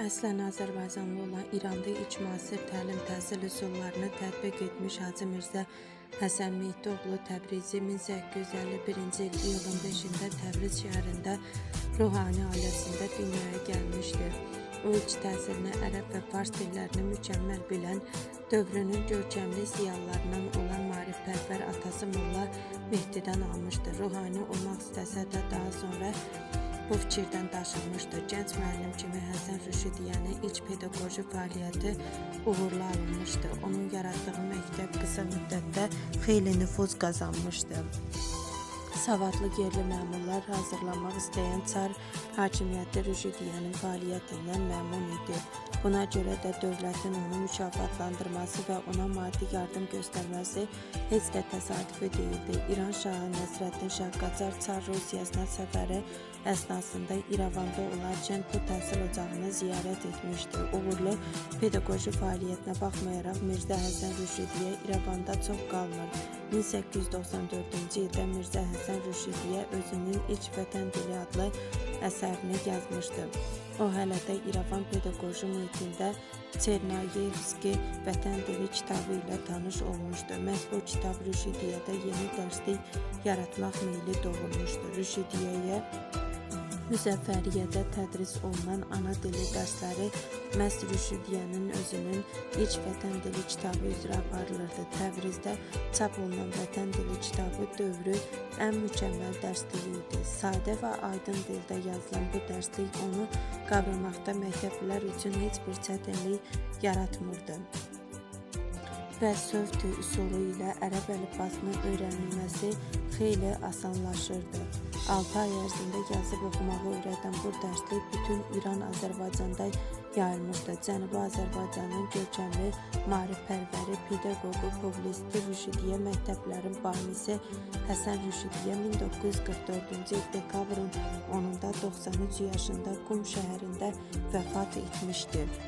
Əslən Azərbaycanlı olan İranda ilk müasir təlim-təhsil üsullarını tətbiq etmiş Hacı Mirzə Həsən Mehdoğlu Təbrizi 1851-ci il iyulun 5-də Təbriz şəhərində ruhani ailəsində dünyaya gəlmişdir. O ilk təhsilini ərəb və fars dillərini mükəmməl bilən, dövrünün görkəmli ziyalılarından olan maarifpərvər atası Molla Mehdidən almışdır. Ruhani olmaq istəsə də daha sonra bu fikirdən daşınmışdı. Gənc müəllim kimi Həsən Rüşidiyyənin ilk pedaqoji fəaliyyəti uğurlu alınmışdı. Onun yaratdığı məktəb qısa müddətdə xeyli nüfuz qazanmışdı. Savadlı yerli məmurlar hazırlamaq istəyən çar hakimiyyəti Rüşidiyyənin fəaliyyətindən məmnun idi. Buna görə də dövlətin onu mükafatlandırması və ona maddi yardım göstərməsi heç də təsadüfi deyildi. İran şahı Nəsrəddin Şah Qacar Çar Rusiyasına səfəri əsnasında İrəvanda olarkən bu təhsil ocağını ziyarət etmişdi. Uğurlu pedaqoji fəaliyyətinə baxmayaraq Mirzə Həsən Rüşidiyyə İrəvanda çox qalmır. 1894-cü ildə Mirzə Həsən Rüşidiyyə özünün ilk Vətən dili adlı əsərini yazmışdı. O hələ də İrəvan pedaqoji mühitində Çernayevski Vətən dili kitabı ilə tanış olmuşdu. Məhz bu kitab Rüşidiyyədə yeni dərslik yaratmaq meyli doğurmuşdu. Rüşidiyyəyə Müzəffəriyyədə tədris olunan ana dili dərsləri məhz Rüşidiyyənin özünün ilk Vətən dili kitabı üzrə aparılırdı. Təbrizdə çap olunan Vətən dili kitabı dövrü ən mükəmməl dərslik idi. Sadə və aydın dildə yazılan bu dərslik onu qavramaqda məktəblilər üçün heç bir çətinlik yaratmırdı və sövt üsulu ilə ərəb əlifbasının öyrənilməsi xeyli asanlaşırdı. 6 ay ərzində yazıb oxumağı öyrədən bu dərslik bütün İran Azərbaycanda yayılmışdı. Cənubi Azərbaycanın görkəmli maarifpərvəri, pedaqoqu, publisisti Rüşidiyyə məktəblərin banisi Həsən Rüşidiyyə 1944-cü il dekabrın 10-da 93 yaşında Qum şəhərində vəfat etmişdir.